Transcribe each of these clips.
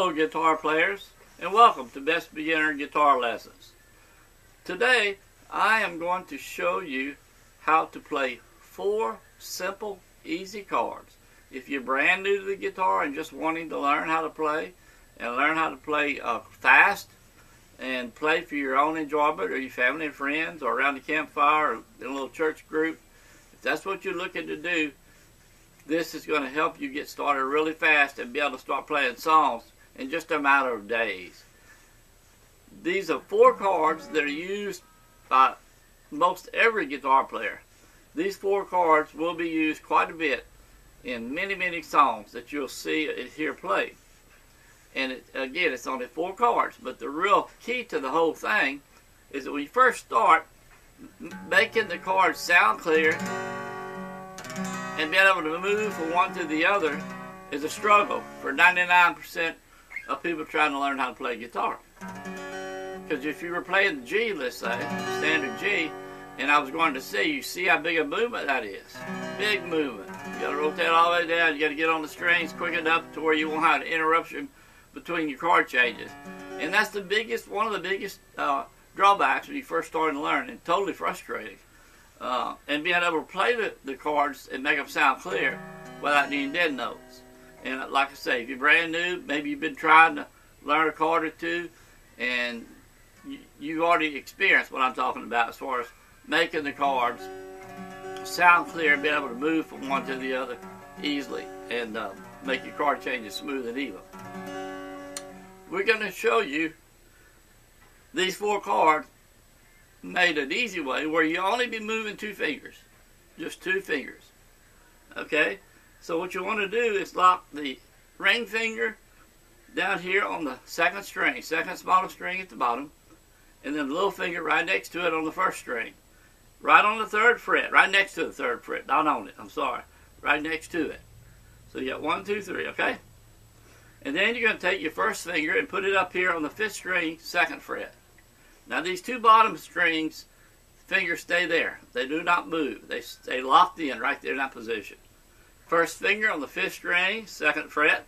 Hello, guitar players, and welcome to Best Beginner Guitar Lessons. Today, I am going to show you how to play four simple, easy chords. If you're brand new to the guitar and just wanting to learn how to play, and learn how to play uh, fast, and play for your own enjoyment or your family and friends or around the campfire or in a little church group, if that's what you're looking to do, this is going to help you get started really fast and be able to start playing songs in just a matter of days. These are four chords that are used by most every guitar player. These four chords will be used quite a bit in many, many songs that you'll see and hear played. And it, again, it's only four chords, but the real key to the whole thing is that when you first start, making the chords sound clear and being able to move from one to the other is a struggle for 99% of people trying to learn how to play guitar. Because if you were playing G, let's say, standard G, and I was going to C, you see how big a movement that is. Big movement. You gotta rotate all the way down, you gotta get on the strings quick enough to where you won't have an interruption between your chord changes. And that's the biggest, one of the biggest uh, drawbacks when you first start to learn, and totally frustrating uh, and being able to play the, the chords and make them sound clear without needing dead notes. And like I say, if you're brand new, maybe you've been trying to learn a chord or two, and you, you've already experienced what I'm talking about as far as making the chords sound clear and being able to move from one to the other easily and uh, make your chord changes smooth and even. We're going to show you these four chords made an easy way where you only be moving two fingers. Just two fingers. Okay? So what you want to do is lock the ring finger down here on the second string, second smallest string at the bottom, and then the little finger right next to it on the first string. Right on the third fret, right next to the third fret, not on it, I'm sorry. Right next to it. So you got one, two, three, okay? And then you're going to take your first finger and put it up here on the fifth string, second fret. Now these two bottom strings, fingers stay there. They do not move. They stay locked in right there in that position. First finger on the fifth string, second fret.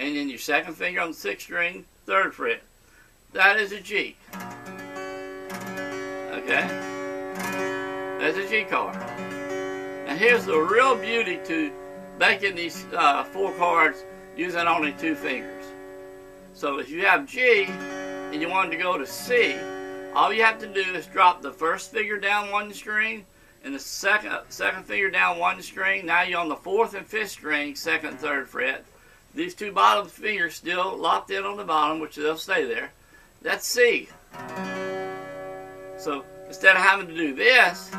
And then your second finger on the sixth string, third fret. That is a G. Okay? That's a G chord. And here's the real beauty to making these uh, four chords using only two fingers. So if you have G, and you wanted to go to C, all you have to do is drop the first finger down one string and the second second finger down one string. Now you're on the fourth and fifth string, second and third fret. These two bottom fingers still locked in on the bottom, which they'll stay there. That's C. So instead of having to do this,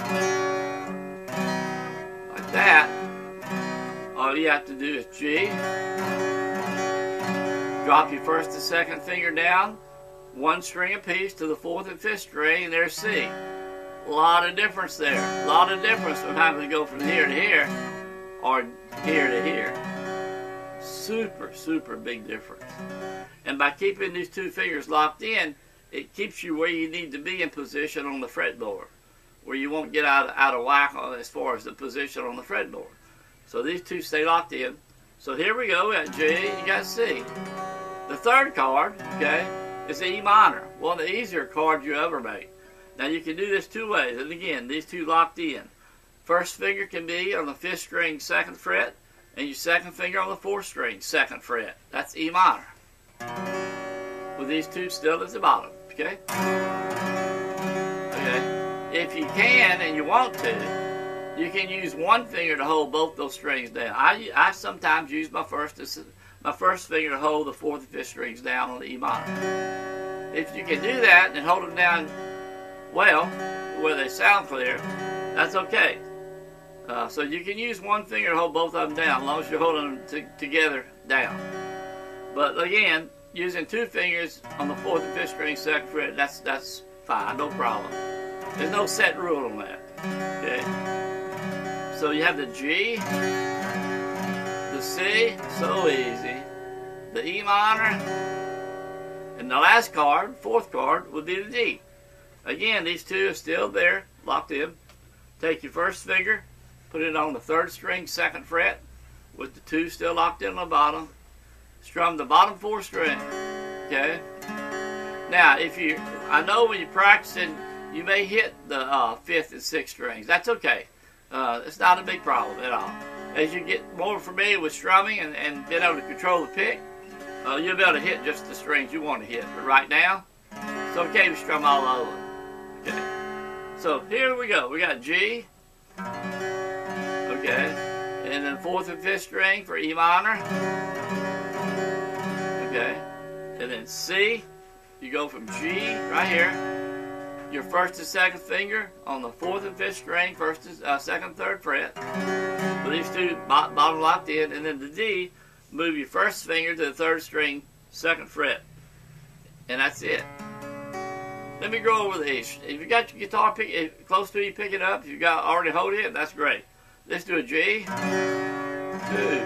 like that, all you have to do is G. Drop your first and second finger down, one string apiece to the fourth and fifth string, and there's C. A lot of difference there. A lot of difference from having to go from here to here or here to here. Super, super big difference. And by keeping these two fingers locked in, it keeps you where you need to be in position on the fretboard, where you won't get out, out of whack as far as the position on the fretboard. So these two stay locked in. So here we go. at G, you got C. The third chord, okay, is E minor, one of the easier chords you ever make. Now you can do this two ways, and again, these two locked in. First finger can be on the fifth string, second fret, and your second finger on the fourth string, second fret. That's E minor. With these two still at the bottom, okay? Okay. If you can and you want to, you can use one finger to hold both those strings down. I, I sometimes use my first my first finger to hold the fourth and fifth strings down on the E minor. If you can do that and hold them down well, where they sound clear, that's okay. Uh, so you can use one finger to hold both of them down, as long as you're holding them together down. But again, using two fingers on the fourth and fifth string second fret, that's that's fine, no problem. There's no set rule on that. Okay. So you have the G, the C, so easy. The E minor, and the last chord, fourth chord, would be the D. Again, these two are still there, locked in. Take your first finger, put it on the third string, second fret, with the two still locked in on the bottom, strum the bottom four strings. Okay. Now, if you, I know when you're practicing, you may hit the uh, fifth and sixth strings. That's okay. Uh, it's not a big problem at all. As you get more familiar with strumming and, and being able to control the pick, uh, you'll be able to hit just the strings you want to hit. But right now, it's okay to strum all over. So here we go. We got G. Okay. And then fourth and fifth string for E minor. Okay. And then C. You go from G right here. Your first and second finger on the fourth and fifth string, first and uh, second, third fret. These two bottom locked in, and then the D, move your first finger to the third string, second fret, and that's it. Let me go over these. If you got your guitar pick, close to you, pick it up. If you got already hold it, that's great. Let's do a G, two,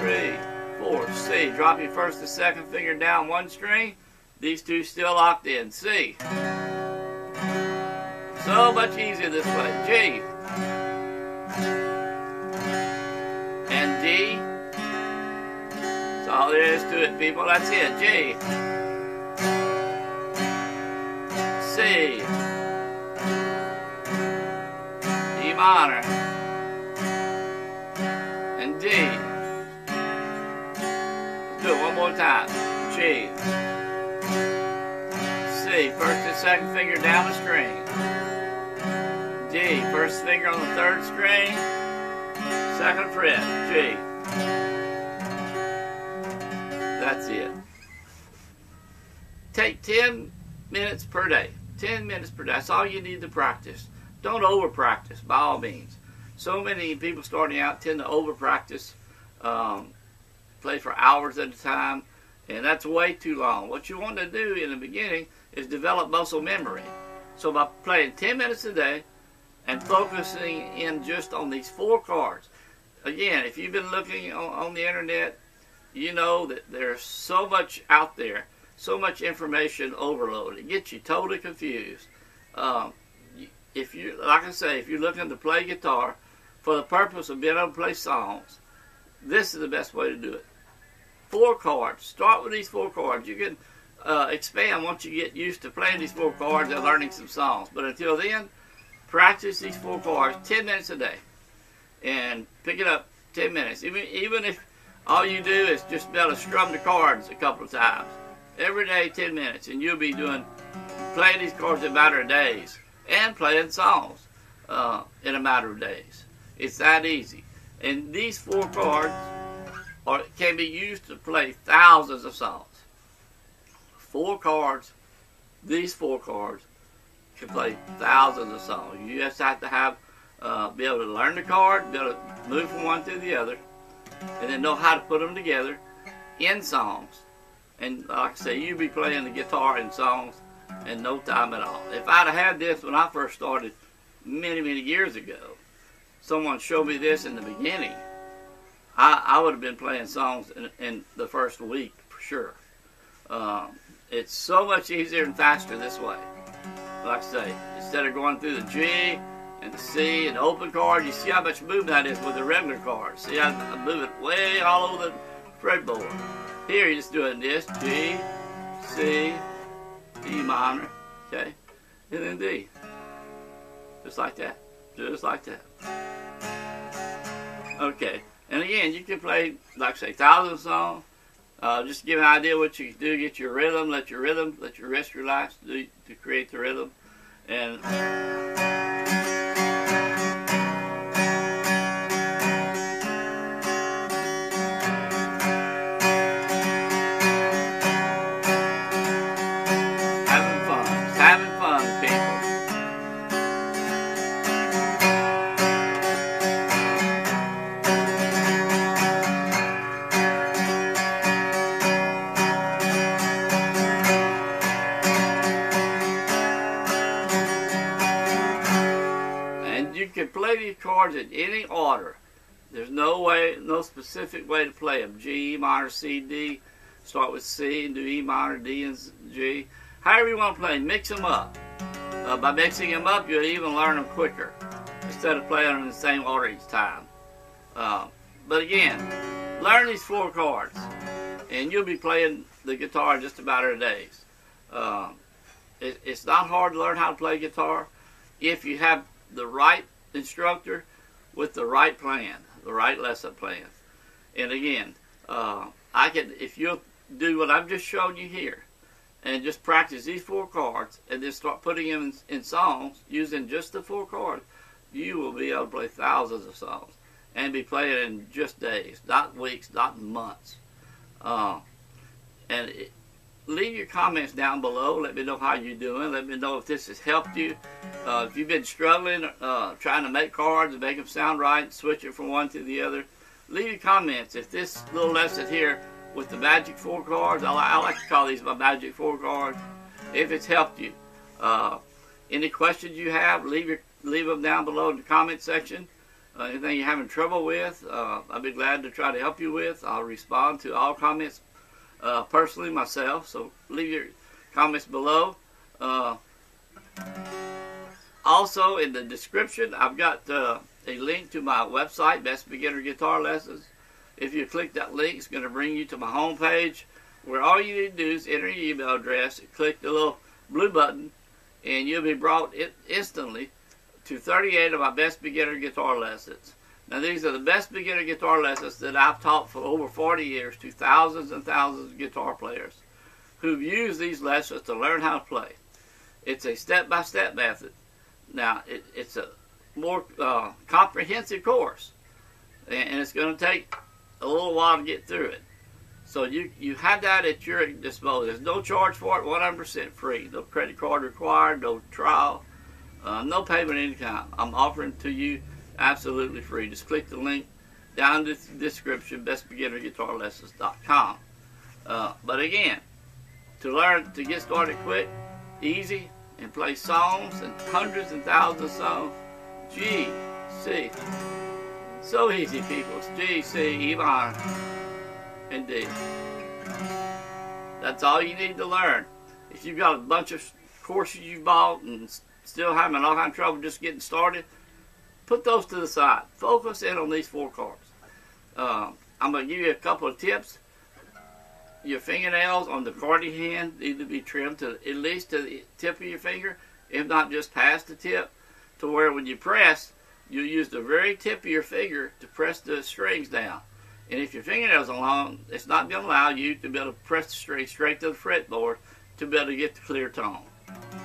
three, four, C. Drop your first and second finger down one string. These two still locked in. C. So much easier this way. G. And D. That's all there is to it, people. That's it. G. C. E minor. And D. Let's do it one more time. G. C. First and second finger down the string. G. First finger on the third string, second fret, G. That's it. Take 10 minutes per day. 10 minutes per day. That's all you need to practice. Don't over practice, by all means. So many people starting out tend to over practice, um, play for hours at a time, and that's way too long. What you want to do in the beginning is develop muscle memory. So by playing 10 minutes a day, and focusing in just on these four chords. Again, if you've been looking on, on the internet, you know that there's so much out there, so much information overload. It gets you totally confused. Um, if you, like I say, if you're looking to play guitar for the purpose of being able to play songs, this is the best way to do it. Four chords. Start with these four chords. You can uh, expand once you get used to playing these four chords and learning some songs. But until then, practice these four chords 10 minutes a day and pick it up 10 minutes. Even, even if all you do is just be able to strum the chords a couple of times. Every day, 10 minutes, and you'll be doing playing these chords in a matter of days and playing songs uh, in a matter of days. It's that easy. And these four chords are, can be used to play thousands of songs. Four chords, these four chords can play thousands of songs. You just have to have uh, be able to learn the chord, be able to move from one to the other, and then know how to put them together in songs. And like I say, you'd be playing the guitar and songs in no time at all. If I'd have had this when I first started many, many years ago, someone showed me this in the beginning, I, I would have been playing songs in, in the first week for sure. Um, it's so much easier and faster this way like I say, instead of going through the G and the C and the open chord, you see how much movement that is with the regular chord. See, I, I move it way all over the fretboard. Here, just doing this G, C, D minor, okay, and then D. Just like that. Just like that. Okay. And again, you can play, like I say, thousand songs. Uh, just to give an idea what you do, get your rhythm, let your rhythm, let your wrist relax to, to create the rhythm. And chords in any order. There's no way, no specific way to play them. G, E minor, C, D. Start with C and do E minor, D, and G. However you want to play, mix them up. Uh, by mixing them up, you'll even learn them quicker instead of playing them in the same order each time. Uh, but again, learn these four chords, and you'll be playing the guitar just about every days. Uh, it, it's not hard to learn how to play guitar if you have the right instructor with the right plan, the right lesson plan. And again, uh, I can if you'll do what I've just shown you here, and just practice these four chords, and then start putting them in, in songs using just the four chords, you will be able to play thousands of songs and be playing in just days, not weeks, not months. Uh, and it, leave your comments down below. Let me know how you're doing. Let me know if this has helped you. Uh, if you've been struggling uh, trying to make chords and make them sound right, switch it from one to the other, leave your comments. If this little lesson here with the magic four chords, I, I like to call these my magic four chords, if it's helped you. Uh, any questions you have, leave your leave them down below in the comment section. Uh, anything you're having trouble with, uh, I'll be glad to try to help you with. I'll respond to all comments uh, personally myself. So leave your comments below. Uh, also, in the description, I've got uh, a link to my website, Best Beginner Guitar Lessons. If you click that link, it's going to bring you to my home page where all you need to do is enter your email address, click the little blue button, and you'll be brought instantly to 38 of my best beginner guitar lessons. Now, these are the best beginner guitar lessons that I've taught for over 40 years to thousands and thousands of guitar players who've used these lessons to learn how to play. It's a step-by-step -step method. Now, it, it's a more uh, comprehensive course, and it's going to take a little while to get through it. So you, you have that at your disposal. There's no charge for it, 100% free. No credit card required, no trial, uh, no payment any kind. I'm offering to you absolutely free. Just click the link down in the description, bestbeginnerguitarlessons.com. Uh, but again, to learn to get started quick, easy, and play songs and hundreds and thousands of songs, G, C. So easy, people. It's G, C, E minor, and D. That's all you need to learn. If you've got a bunch of courses you bought and still having all kind of trouble just getting started, put those to the side. Focus in on these four chords. Um, I'm going to give you a couple of tips. Your fingernails on the chording hand need to be trimmed to at least to the tip of your finger, if not just past the tip, to where when you press, you use the very tip of your finger to press the strings down. And if your fingernails are long, it's not going to allow you to be able to press the string straight to the fretboard to be able to get the clear tone.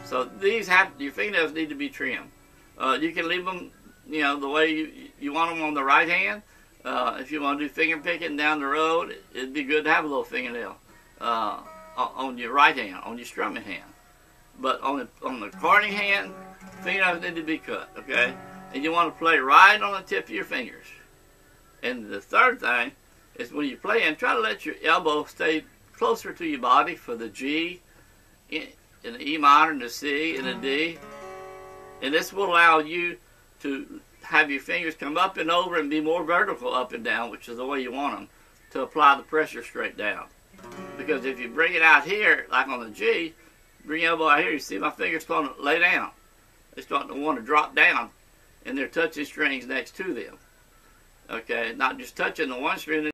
So these have your fingernails need to be trimmed. Uh, you can leave them, you know, the way you, you want them on the right hand. Uh, if you want to do finger picking down the road, it'd be good to have a little fingernail uh, on your right hand, on your strumming hand. But on the on the chording hand, fingernails need to be cut. Okay, and you want to play right on the tip of your fingers. And the third thing is when you're playing, try to let your elbow stay closer to your body for the G in the E minor and the C and the D. And this will allow you to have your fingers come up and over and be more vertical up and down, which is the way you want them, to apply the pressure straight down. Because if you bring it out here, like on the G, bring your elbow out here, you see my fingers starting to lay down. They're starting to want to drop down, and they're touching strings next to them. Okay, not just touching the one string,